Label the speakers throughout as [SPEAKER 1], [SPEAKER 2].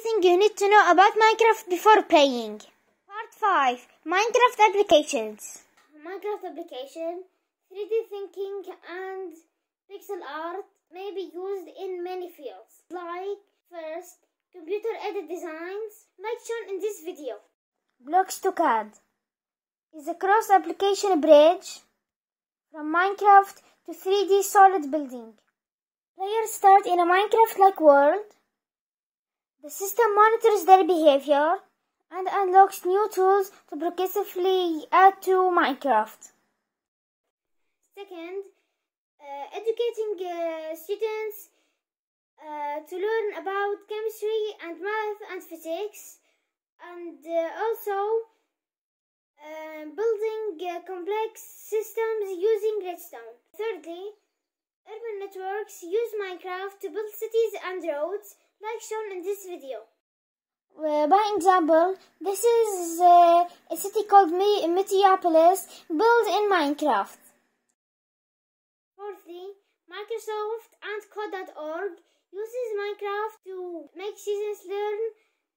[SPEAKER 1] Everything you need to know about Minecraft before playing. Part 5 Minecraft Applications.
[SPEAKER 2] Minecraft application, 3D thinking and pixel art may be used in many fields, like first, computer aided designs, like shown in this video.
[SPEAKER 1] Blocks to CAD is a cross application bridge from Minecraft to 3D solid building. Players start in a Minecraft like world. The system monitors their behavior and unlocks new tools to progressively add to Minecraft.
[SPEAKER 2] Second, uh, educating uh, students uh, to learn about chemistry and math and physics, and uh, also uh, building uh, complex systems using redstone. Thirdly, urban networks use Minecraft to build cities and roads, like shown in this video.
[SPEAKER 1] Uh, by example, this is uh, a city called Me- Meteopolis built in Minecraft.
[SPEAKER 2] Fourthly, Microsoft and Code.org uses Minecraft to make students learn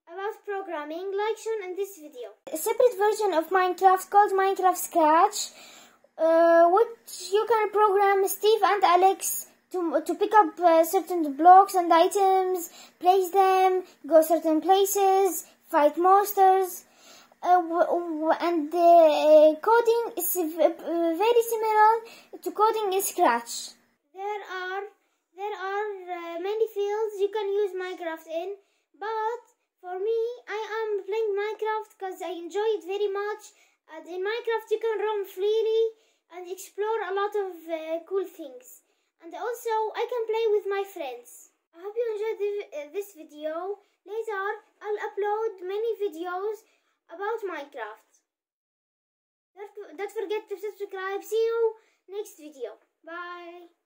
[SPEAKER 2] about programming, like shown in this video.
[SPEAKER 1] A separate version of Minecraft called Minecraft Scratch, uh, which you can program Steve and Alex to, to pick up uh, certain blocks and items, place them, go certain places, fight monsters. Uh, and the uh, coding is very similar to coding in Scratch.
[SPEAKER 2] There are there are uh, many fields you can use Minecraft in, but for me, I am playing Minecraft because I enjoy it very much. And in Minecraft, you can roam freely and explore a lot of uh, cool things. Also, I can play with my friends. I hope you enjoyed uh, this video. Later, I'll upload many videos about Minecraft. Don't forget to subscribe. See you next video. Bye.